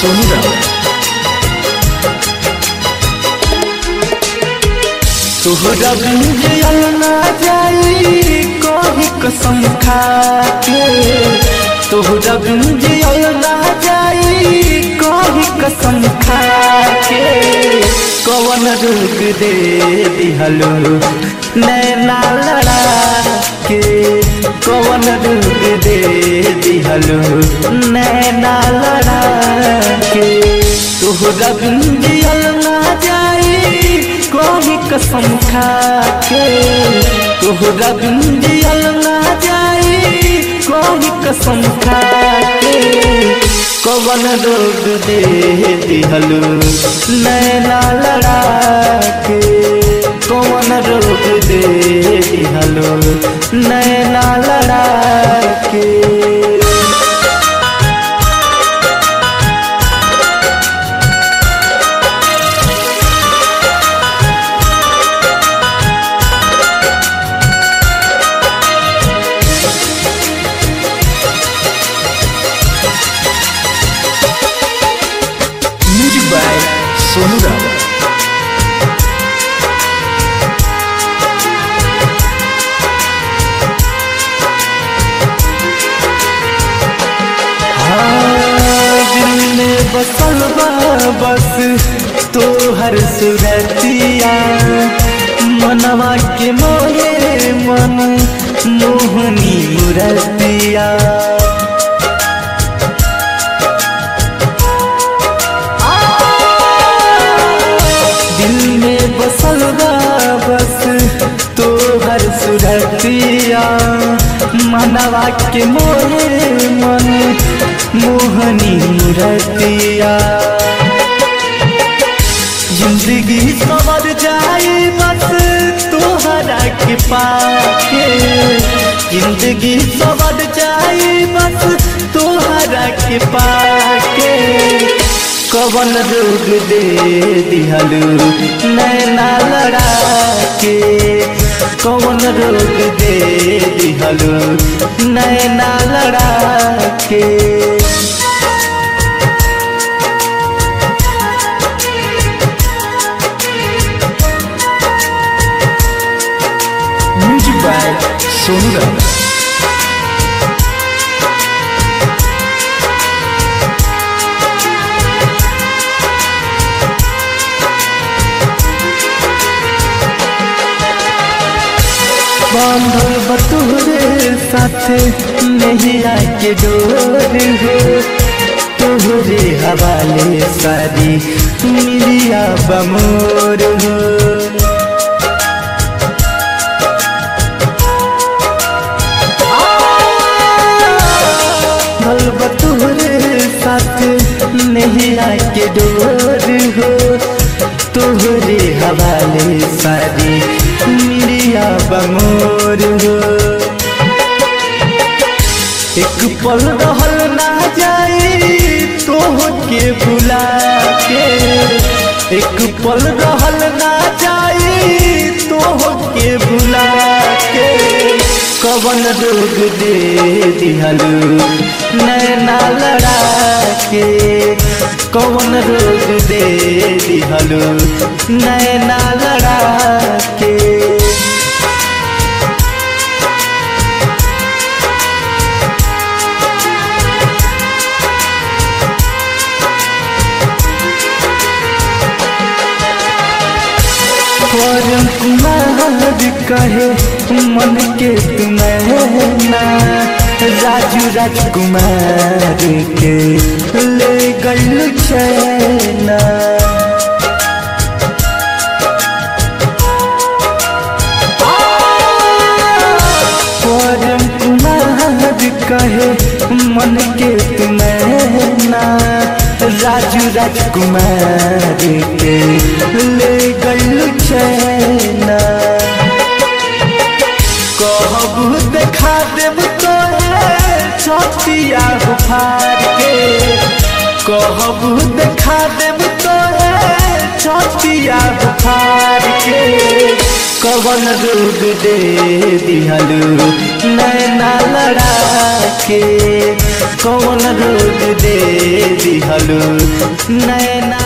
सोनी रावत तोहरा बिन गया ना जाई कोई कसम खा के तोहरा बिन गया ना जाई कोई कसम खा के कवन रोक दे दिहलो नैना लड़ा के कवन रोक दे दिहलो नैना लड़ा तोहरा बिंजल ना जाई कोही कसम खा के तोहरा बिंदियल ना जाई कोही कसम खा के कवन रोग दे दिहलू नैना लड़ा के कवन रोग दे दिहलू नैना लड़ा के में बसल बा बस तोहर सुरतिया मनवा के मोहे मन मोहनी मुरतिया मनवा के मोहे मन, मोहनी मुरतिया ज़िंदगी सवर जाए बस तोहरा के पाके। ज़िंदगी सवर जाए बस तोहरा के पाके। कवन रोग दे दिहलू, नैना लड़ा के कवन रोग दे दिहलू नैना लड़ा के म्यूज़िक बाय सोनू बांधल बतोरे साथे नैया के डोर हो। तोहरे हवाले सारी मिलिया बमोर हो। बतोरे साथे नैया के डोर हो। तोहरे हवाले सारी बमोर हो एक पल रहल ना जाई तोह के भुला के। एक पल रहल ना जाई तोह के भुला के। कवन रोग दे दिहलू, नैना लड़ा के कवन रोग दे दिहलू, नैना लड़ा के कहे, मन के तुम्हें राजू राजकुमार के ले चैना। कुमार कहे, मन के तुम्हें राजू राजकुमार के कहबू देखा देब तोरे छतिया बुखार के। कवन रोग दे दिहलू नैना लड़ा के कवन रोग दे दिहलू नैना